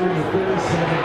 Master, your 37